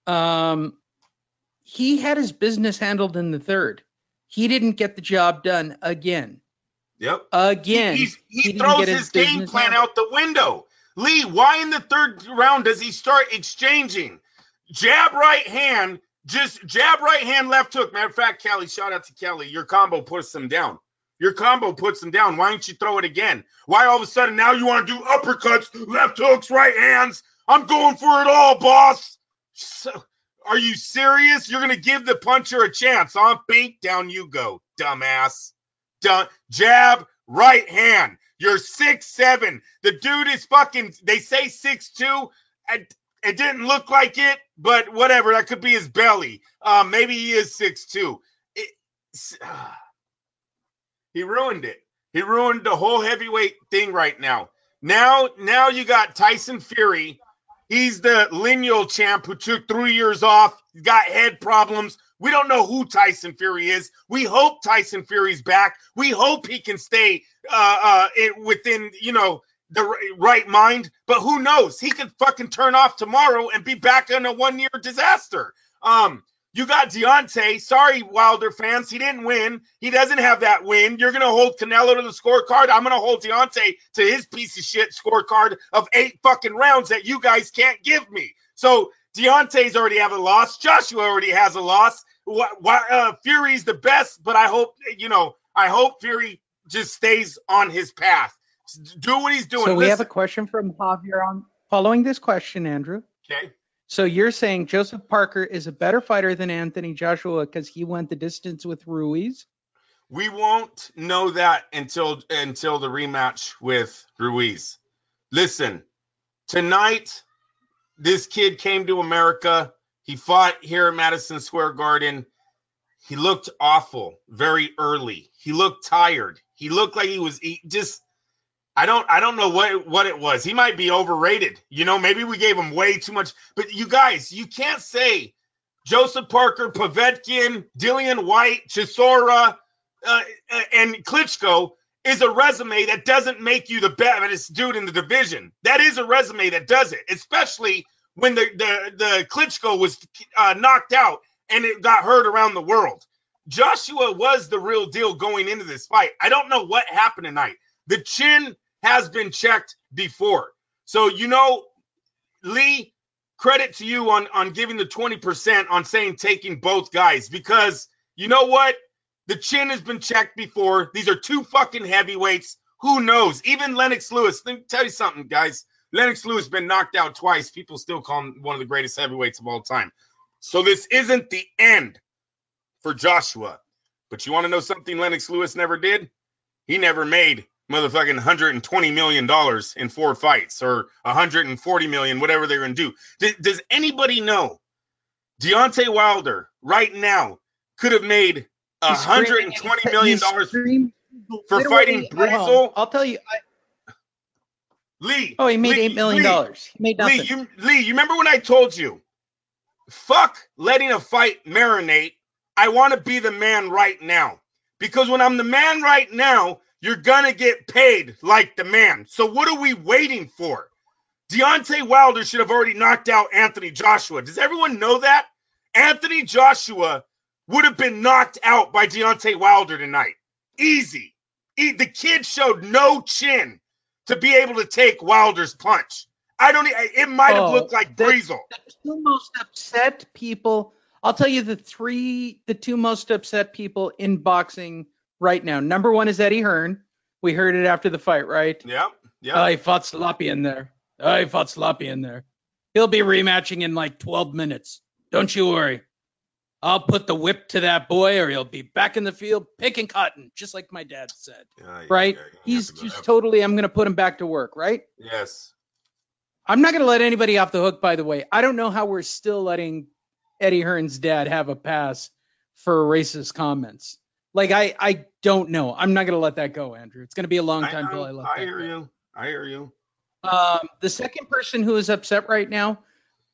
um, he had his business handled in the third. He didn't get the job done again. Yep. Again, He's, he, he throws his, his game plan handled. out the window. Lee, why in the third round does he start exchanging? Jab right hand, just jab right hand, left hook. Matter of fact, Kelly, shout out to Kelly. Your combo puts him down. Your combo puts him down. Why don't you throw it again? Why all of a sudden now you want to do uppercuts, left hooks, right hands? I'm going for it all, boss. So, are you serious? You're gonna give the puncher a chance, huh? Bink, down you go, dumbass. Dun- jab, right hand. You're six seven. The dude is fucking. They say six two. It, didn't look like it, but whatever. That could be his belly. Um, maybe he is six two. He ruined it. He ruined the whole heavyweight thing right now. Now, now you got Tyson Fury. He's the lineal champ who took three years off. Got head problems. We don't know who Tyson Fury is. We hope Tyson Fury's back. We hope he can stay uh, uh, it, within, you know, the right mind. But who knows? He could fucking turn off tomorrow and be back in a one-year disaster. Um, you got Deontay. Sorry, Wilder fans. He didn't win. He doesn't have that win. You're going to hold Canelo to the scorecard. I'm going to hold Deontay to his piece of shit scorecard of eight fucking rounds that you guys can't give me. So Deontay's already have a loss. Joshua already has a loss. Why, why, uh, Fury's the best, but I hope, you know, I hope Fury just stays on his path. Do what he's doing. So we have a question from Javier on following this question, Andrew. okay. So you're saying Joseph Parker is a better fighter than Anthony Joshua because he went the distance with Ruiz? We won't know that until until the rematch with Ruiz. Listen, tonight this kid came to America. He fought here at Madison Square Garden. He looked awful very early. He looked tired. He looked like he was he just I don't I don't know what what it was. He might be overrated. You know, maybe we gave him way too much. But you guys, you can't say Joseph Parker, Povetkin, Dillian Whyte, Chisora, uh, and Klitschko is a resume that doesn't make you the best dude in the division. That is a resume that does it, especially when the the the Klitschko was uh, knocked out and it got heard around the world. Joshua was the real deal going into this fight. I don't know what happened tonight. The chin has been checked before, so you know, Lee. Credit to you on on giving the twenty percent on saying taking both guys because you know what the chin has been checked before. These are two fucking heavyweights. Who knows? Even Lennox Lewis. Let me tell you something, guys. Lennox Lewis been knocked out twice. People still call him one of the greatest heavyweights of all time. So this isn't the end for Joshua. But you want to know something Lennox Lewis never did? He never made motherfucking 120 million dollars in four fights or 140 million, whatever they're gonna do. Does, does anybody know Deontay Wilder right now could have made 120 million dollars for fighting home. Breazeale? Um, I'll tell you. I, Lee. oh, he made Lee, eight million dollars. He made nothing. Lee, you Lee, you remember when I told you, fuck letting a fight marinate. I want to be the man right now. Because when I'm the man right now, you're gonna get paid like the man. So what are we waiting for? Deontay Wilder should have already knocked out Anthony Joshua. Does everyone know that? Anthony Joshua would have been knocked out by Deontay Wilder tonight. Easy. E- The kid showed no chin to be able to take Wilder's punch. I don't. It might have Oh, looked like the- Breazeale. the two most upset people. I'll tell you the three, the two most upset people in boxing right now. Number one is Eddie Hearn. We heard it after the fight, right? Yeah, Yep. Oh, he fought sloppy in there. Oh, he fought sloppy in there. He'll be rematching in like 12 minutes. Don't you worry. I'll put the whip to that boy, or he'll be back in the field picking cotton, just like my dad said. Yeah, right? yeah, He's just totally. I'm going to put him back to work. Right? Yes. I'm not going to let anybody off the hook. By the way, I don't know how we're still letting Eddie Hearn's dad have a pass for racist comments. Like I, I don't know. I'm not going to let that go, Andrew. It's going to be a long time till I let I hear go. you. I hear you. Um, the second person who is upset right now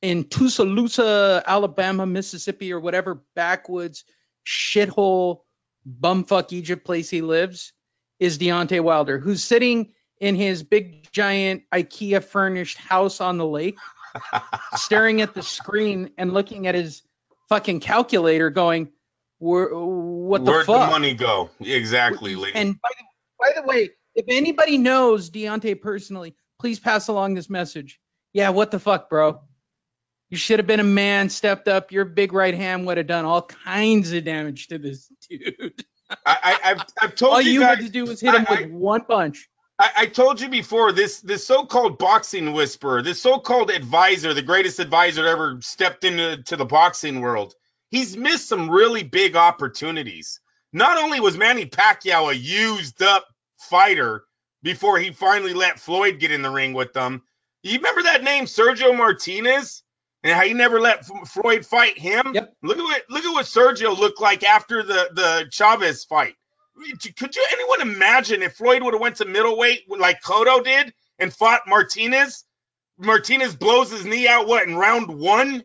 in Tuscaloosa, Alabama, Mississippi, or whatever backwoods shithole bumfuck Egypt place he lives is Deontay Wilder, who's sitting in his big giant IKEA furnished house on the lake, staring at the screen and looking at his fucking calculator, going, "Where- "What the Where'd fuck?" the money go? Exactly, Lee. And by the, by the way, if anybody knows Deontay personally, please pass along this message. Yeah, what the fuck, bro? You should have been a man, stepped up. Your big right hand would have done all kinds of damage to this dude. I, I, I've, I've told all you, you guys, had to do was hit him I- with one punch. I, I told you before this this so-called boxing whisperer, this so-called advisor, the greatest advisor ever stepped into to the boxing world. He's missed some really big opportunities. Not only was Manny Pacquiao a used up fighter before he finally let Floyd get in the ring with them. You remember that name, Sergio Martinez, and how he never let Floyd fight him? Yep. Look at what look at what Sergio looked like after the the Chavez fight. Could you anyone imagine if Floyd would have went to middleweight like Cotto did and fought Martinez? Martinez blows his knee out what in round one?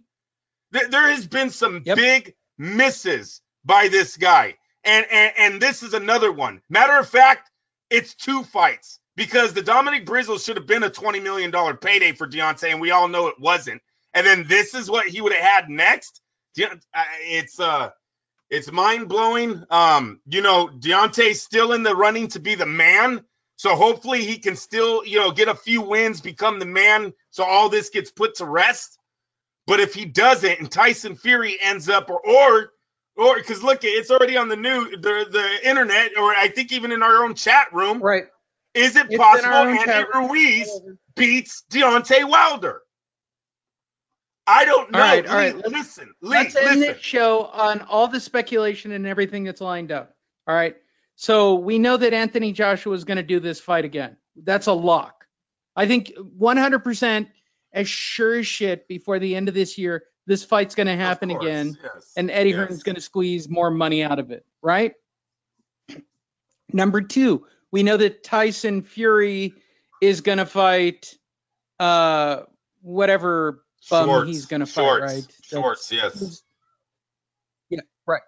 There, there has been some big misses by this guy, and, and and this is another one. Matter of fact, it's two fights because the Dominic Breazeale should have been a twenty million dollar payday for Deontay, and we all know it wasn't. And then this is what he would have had next. Uh, It's uh it's mind blowing. Um, you know, Deontay's still in the running to be the man. So hopefully he can still, you know, get a few wins, become the man, so all this gets put to rest. But if he doesn't, and Tyson Fury ends up, or or or because look, it's already on the new the the internet, or I think even in our own chat room. Right. Is it It's possible Andy. Ruiz beats Deontay Wilder? I don't know. All right, all right. Listen, Lee, let's end this show on all the speculation and everything that's lined up. All right. So we know that Anthony Joshua is going to do this fight again. That's a lock. I think 100% as sure as shit before the end of this year, this fight's going to happen course, again, yes, and Eddie yes. Hearn's going to squeeze more money out of it, right? Number two, we know that Tyson Fury is going to fight uh, whatever bum Schwarz, he's going to fight, Schwarz, right? Schwarz, yes. yeah, right.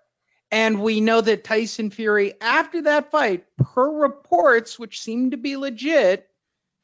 And we know that Tyson Fury, after that fight, per reports, which seem to be legit,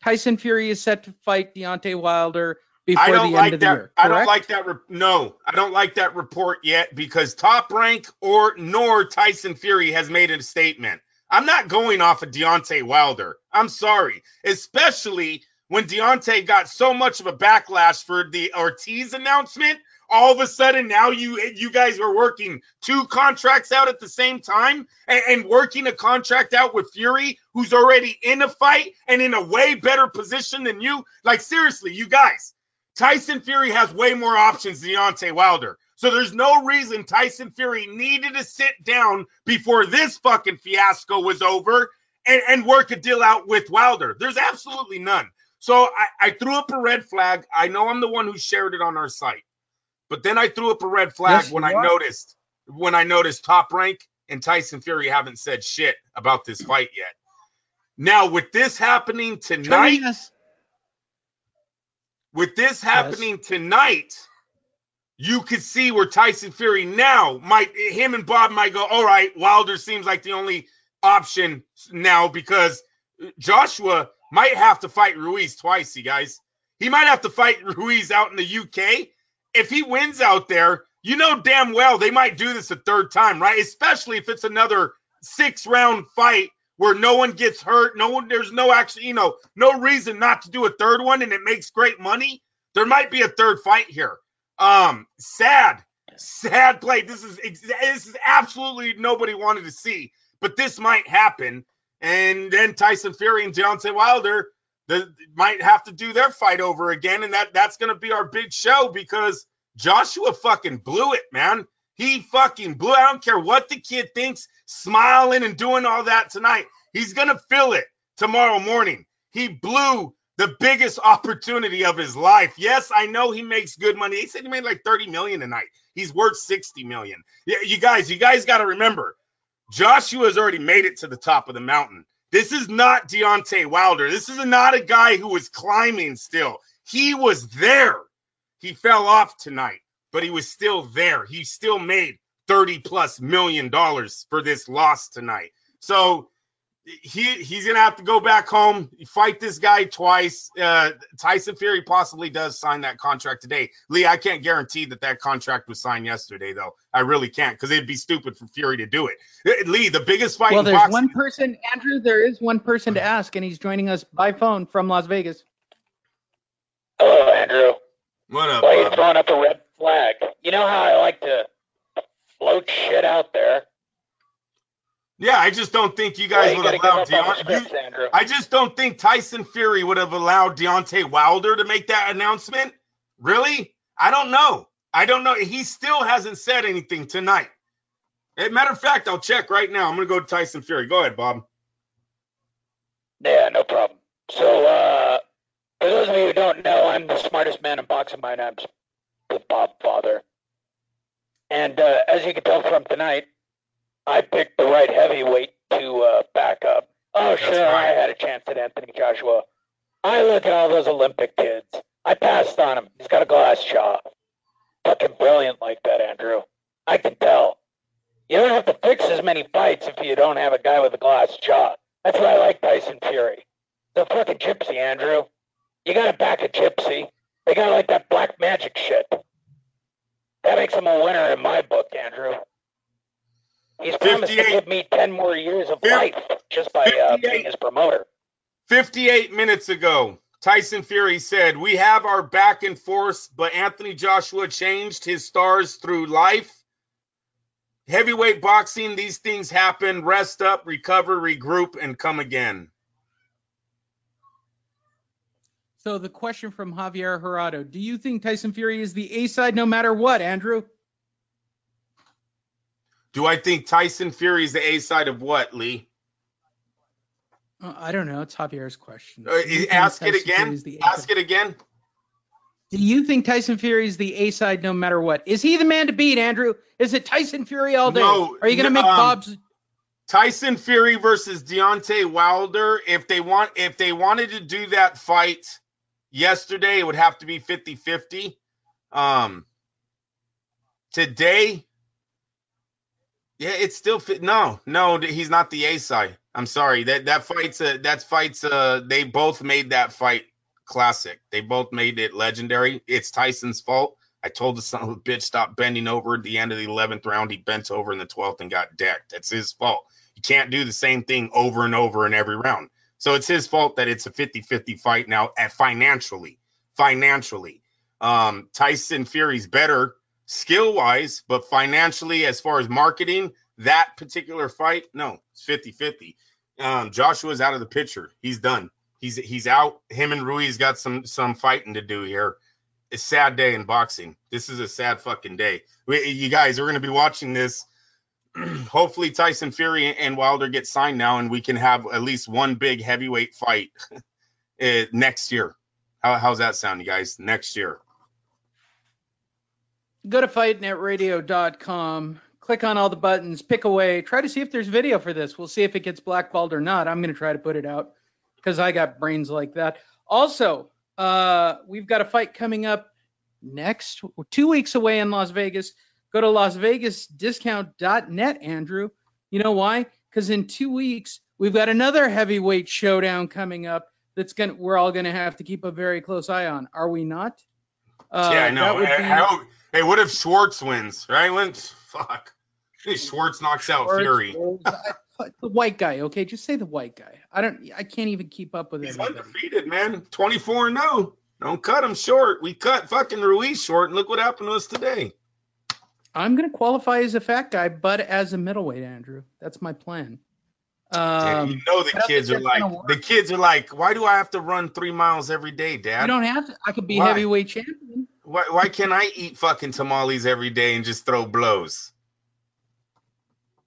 Tyson Fury is set to fight Deontay Wilder before I don't the like end of the that. year. I don't like that. Re- no, I don't like that report yet because Top Rank or nor Tyson Fury has made a statement. I'm not going off of Deontay Wilder. I'm sorry, especially when Deontay got so much of a backlash for the Ortiz announcement. All of a sudden, now you you guys are working two contracts out at the same time and, and working a contract out with Fury, who's already in a fight and in a way better position than you. Like seriously, you guys, Tyson Fury has way more options than Deontay Wilder. So there's no reason Tyson Fury needed to sit down before this fucking fiasco was over and, and work a deal out with Wilder. There's absolutely none. So I, I threw up a red flag. I know I'm the one who shared it on our site. But then I threw up a red flag Yes, when I are. noticed when I noticed Top Rank and Tyson Fury haven't said shit about this fight yet. Now with this happening tonight, Joining us- with this happening tonight, you could see where Tyson Fury now might him and Bob might go, all right, Wilder seems like the only option now because Joshua might have to fight Ruiz twice, you guys. He might have to fight Ruiz out in the UK. If he wins out there, you know damn well they might do this a third time, right? Especially if it's another six round fight where no one gets hurt, no one there's no actually, you know, no reason not to do a third one and it makes great money. There might be a third fight here. Um, sad, sad play. This is this is absolutely nobody wanted to see, but this might happen. And then Tyson Fury and Deontay Wilder, the might have to do their fight over again, and that that's gonna be our big show because Joshua fucking blew it, man. He fucking blew. I don't care what the kid thinks, smiling and doing all that tonight. He's gonna feel it tomorrow morning. He blew the biggest opportunity of his life. Yes, I know he makes good money. He said he made like 30 million tonight. He's worth 60 million. Yeah, you guys, you guys got to remember, Joshua's already made it to the top of the mountain. This is not Deontay Wilder. This is not a guy who was climbing still. He was there. He fell off tonight, but he was still there. He still made 30 plus million dollars for this loss tonight. So he he's gonna have to go back home, fight this guy twice. Uh, Tyson Fury possibly does sign that contract today. Lee, I can't guarantee that that contract was signed yesterday, though. I really can't because it'd be stupid for Fury to do it. Uh, Lee, the biggest fight. Well, there's boxing- one person, Andrew. There is one person to ask, and he's joining us by phone from Las Vegas. Hello, Andrew. What up? Why are you Bob? throwing up a red flag? You know how I like to float shit out there. Yeah, I just don't think you guys you would gotta have give allowed up on the Deont- scripts, you- Andrew? I just don't think Tyson Fury would have allowed Deontay Wilder to make that announcement. Really? I don't know. I don't know. He still hasn't said anything tonight. As a matter of fact, I'll check right now. I'm going to go to Tyson Fury. Go ahead, Bob. Yeah, no problem. So, uh, for those of you who don't know, I'm the smartest man in boxing. by name's the Bob Father. And uh, as you can tell from tonight, I picked the right heavyweight to uh, back up. Oh, sure, I had a chance at Anthony Joshua. I look at all those Olympic kids. I passed on him. He's got a glass jaw. Fucking brilliant like that, Andrew. I can tell. You don't have to fix as many fights if you don't have a guy with a glass jaw. That's why I like Tyson Fury. The fucking gypsy, Andrew. You gotta back a gypsy. They got like that black magic shit. That makes him a winner in my book, Andrew. He's promised to give me ten more years of life just by uh, being his promoter. 58 minutes ago, Tyson Fury said, We have our back and forth, but Anthony Joshua changed his stars through life. Heavyweight boxing, these things happen. Rest up, recover, regroup, and come again. So the question from Javier Gerardo: Do you think Tyson Fury is the A side no matter what, Andrew? Do I think Tyson Fury is the A side of what, Lee? Uh, I don't know. It's Javier's question. Uh, Do you think ask it again. is the A Ask it again. Do you think Tyson Fury is the A side no matter what? Is he the man to beat, Andrew? Is it Tyson Fury all day? No, Are you going to make um, Bob's? Tyson Fury versus Deontay Wilder. If they want, if they wanted to do that fight yesterday, it would have to be 50-50. Um, today, yeah, it's still fit. No, no, he's not the A side. I'm sorry. That that fight's uh that fight's they both made that fight classic. They both made it legendary. It's Tyson's fault. I told the son of a bitch stop bending over at the end of the 11th round. He bent over in the 12th and got decked. That's his fault. You can't do the same thing over and over in every round. So it's his fault that it's a 50-50 fight now at financially. Financially. Um, Tyson Fury's better skill-wise, but financially, as far as marketing, that particular fight, no, it's 50-50. Um, Joshua's out of the picture. He's done. He's he's out. Him and Ruiz got some some fighting to do here. It's a sad day in boxing. This is a sad fucking day. We, you guys, we're gonna be watching this. Hopefully, Tyson Fury and Wilder get signed now, and we can have at least one big heavyweight fight uh, next year. How, how's that sound, you guys? Next year. Go to fightnetradio.com, click on all the buttons, pick away, try to see if there's video for this. We'll see if it gets blackballed or not. I'm going to try to put it out because I got brains like that. Also, uh, we've got a fight coming up next, two weeks away in Las Vegas. Go to lasvegasdiscount.net, Andrew. You know why? Because in two weeks, we've got another heavyweight showdown coming up that's going to we're all going to have to keep a very close eye on. Are we not? Uh, yeah, I know. that would Hey, be- how- hey, what if Schwarz wins? Right? When, fuck. Hey, Schwarz knocks out it's- Fury. the white guy, okay? Just say the white guy. I don't. I can't even keep up with He's everybody. undefeated, man. 24 and 0. Don't cut him short. We cut fucking Ruiz short, and look what happened to us today. I'm gonna qualify as a fat guy, but as a middleweight, Andrew. That's my plan. Yeah, Um, you know the kids are like the kids are like, why do I have to run three miles every day, Dad? you don't have to. I could be Why? heavyweight champion. Why why can't I eat fucking tamales every day and just throw blows?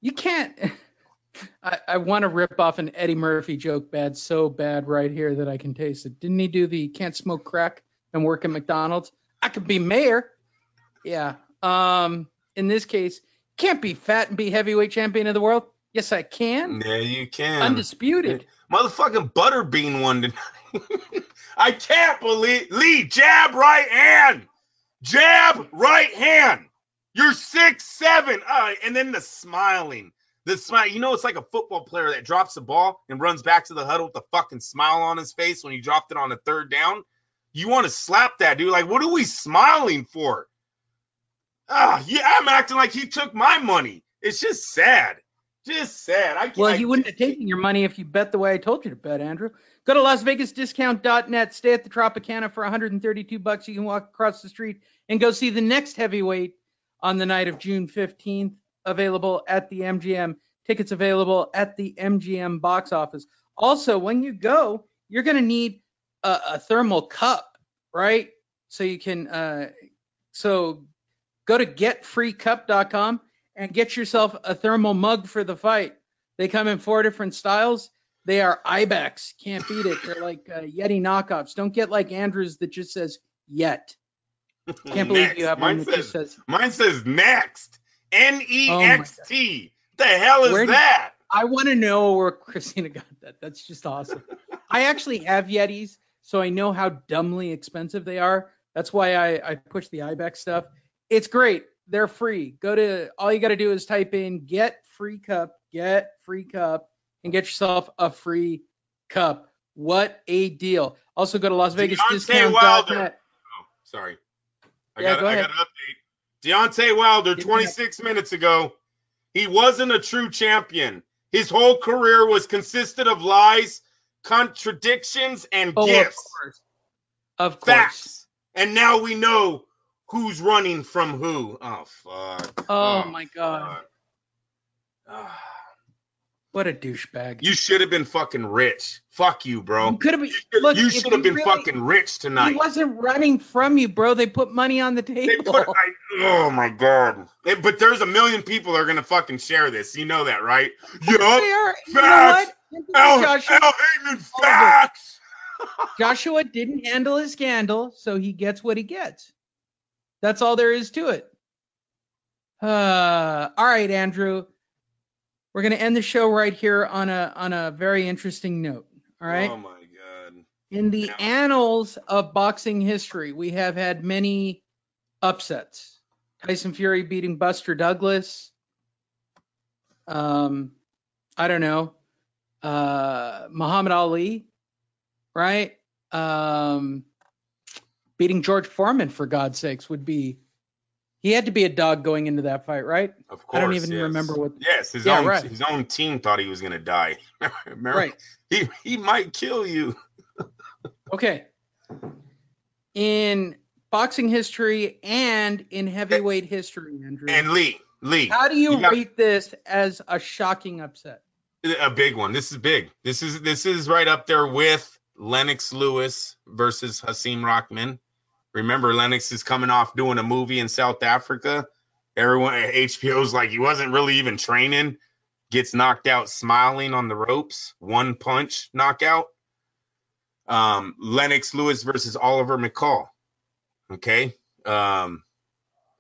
You can't. I, I want to rip off an Eddie Murphy joke bad so bad right here that I can taste it. Didn't he do the can't smoke crack and work at McDonald's? I could be mayor. Yeah. Um. In this case, can't be fat and be heavyweight champion of the world. Yes, I can. Yeah, you can. Undisputed. Motherfucking Butterbean won tonight. I can't believe Lee jab right hand, jab right hand. You're six seven, uh, and then the smiling, the smile. You know, it's like a football player that drops the ball and runs back to the huddle with a fucking smile on his face when he dropped it on the third down. You want to slap that dude? Like, what are we smiling for? Ah, yeah, I'm acting like he took my money. It's just sad, just sad. I can't. Well, I he wouldn't have taken your money if you bet the way I told you to bet, Andrew. Go to LasVegasDiscount.net. Stay at the Tropicana for 132 bucks. You can walk across the street and go see the next heavyweight on the night of June 15th. Available at the MGM. Tickets available at the MGM box office. Also, when you go, you're going to need a, a thermal cup, right? So you can. Uh, so go to getfreecup.com and get yourself a thermal mug for the fight. They come in four different styles. They are Ibex. Can't beat it. They're like uh, Yeti knockoffs. Don't get like Andrews that just says yet. Can't believe Next. you have Mine one that says, says. mine says next. N E X T. Oh the hell is Where did- that? I want to know where Christina got that. That's just awesome. I actually have Yetis, so I know how dumbly expensive they are. That's why I, I push the Ibex stuff. It's great. They're free. Go to all you got to do is type in get free cup, get free cup, and get yourself a free cup. What a deal. Also go to Las Vegas Deontay Wilder. Discount.net. Oh, sorry. I Yeah, got go I got an update. Deontay Wilder, 26 minutes ago, he wasn't a true champion. His whole career was consisted of lies, contradictions, and Oh, of gifts. course. Of course. Facts. And now we know who's running from who. Oh fuck. Oh, oh my god. fuck. What a douchebag. You should have been fucking rich. Fuck you, bro. You could have been. You Look, you should have been really- fucking rich tonight. He wasn't running from you, bro. They put money on the They table. put, I, oh my god! Eh, But there's a million people that are gonna fucking share this. You know that, right? Yup. are. You know Facts. what? Al, Joshua, Al Haymon All of it. facts. Joshua didn't handle his scandal, so he gets what he gets. That's all there is to it. Uh, all right, Andrew. We're gonna end the show right here on a on a very interesting note. All right. Oh my god. In the annals of boxing history, we have had many upsets. Tyson Fury beating Buster Douglas. Um, I don't know. Uh, Muhammad Ali, right? Um, beating George Foreman for God's sakes would be. He had to be a dog going into that fight, right? Of course. I don't even yes. remember what. Yes, his Yeah, own right. his own team thought he was gonna die. Remember? Right. He he might kill you. Okay. In boxing history and in heavyweight history, Andrew. And Lee, Lee. How do you, you got- rate this as a shocking upset? a big one. This is big. This is this is right up there with Lennox Lewis versus Hasim Rahman. Remember, Lennox is coming off doing a movie in South Africa. Everyone at HBO's like he wasn't really even training. Gets knocked out smiling on the ropes. One punch knockout. Um, Lennox Lewis versus Oliver McCall. Okay. Um,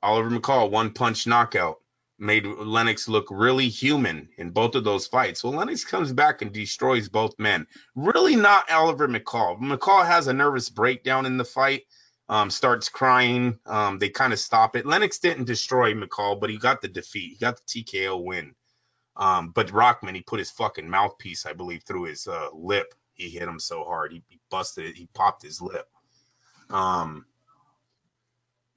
Oliver McCall, one punch knockout made Lennox look really human in both of those fights. Well, Lennox comes back and destroys both men. Really not Oliver McCall. McCall has a nervous breakdown in the fight, um, starts crying. Um, they kind of stop it. Lennox didn't destroy McCall, but he got the defeat. He got the TKO win. Um, but Rahman, he put his fucking mouthpiece, I believe, through his uh, lip. He hit him so hard, he, he busted it. He popped his lip. Um,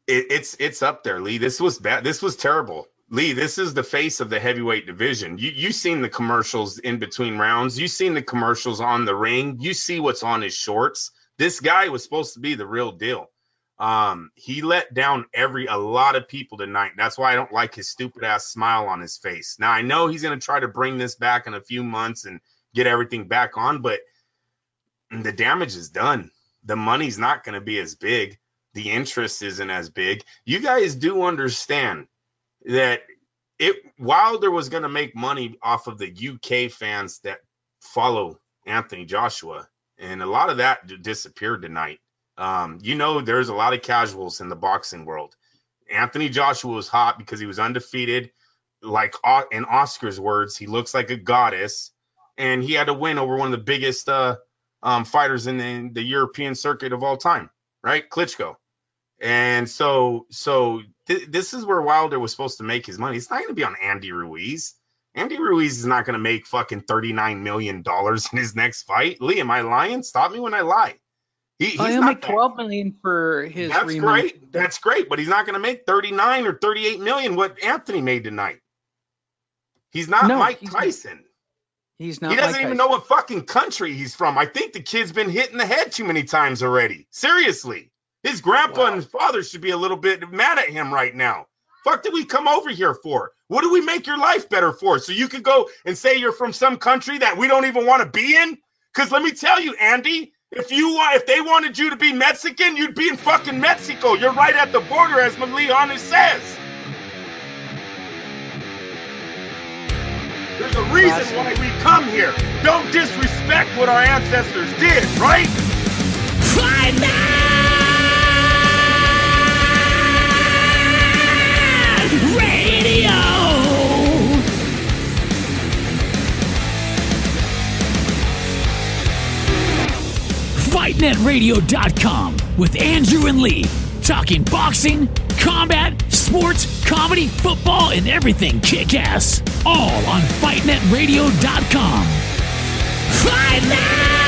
it, it's it's up there, Lee. This was bad. This was terrible. Lee, this is the face of the heavyweight division. You you seen the commercials in between rounds. You seen the commercials on the ring. You see what's on his shorts. This guy was supposed to be the real deal. Um, he let down every a lot of people tonight. That's why I don't like his stupid ass smile on his face. Now I know he's gonna try to bring this back in a few months and get everything back on, but the damage is done. The money's not gonna be as big. The interest isn't as big. You guys do understand that it Wilder was gonna make money off of the UK fans that follow Anthony Joshua, and a lot of that disappeared tonight. Um, you know, there's a lot of casuals in the boxing world. Anthony Joshua was hot because he was undefeated. Like in Oscar's words, he looks like a goddess, and he had to win over one of the biggest uh, um, fighters in the, the European circuit of all time, right? Klitschko. And so, so th- this is where Wilder was supposed to make his money. It's not going to be on Andy Ruiz. Andy Ruiz is not going to make fucking thirty-nine million dollars in his next fight. Lee, am I lying? Stop me when I lie. He, oh, he's Oh, not make 12 million for his That's great. That's great, but he's not going to make 39 or 38 million what Anthony made tonight. He's not No, Mike he's not. Tyson. He's not. He doesn't Mike even Tyson. know what fucking country he's from. I think the kid's been hit in the head too many times already. Seriously. His grandpa and his father should be a little bit mad at him right now. Fuck did we come over here for? What do we make your life better for? So you could go and say you're from some country that we don't even want to be in? Because let me tell you, Andy, if you want, if they wanted you to be Mexican, you'd be in fucking Mexico. You're right at the border, as Leon says. There's a reason why we come here. Don't disrespect what our ancestors did, right? Radio. FightNetRadio.com with Andrew and Lee. Talking boxing, combat, sports, comedy, football, and everything kick ass. All on FightNetRadio.com. Fight Night!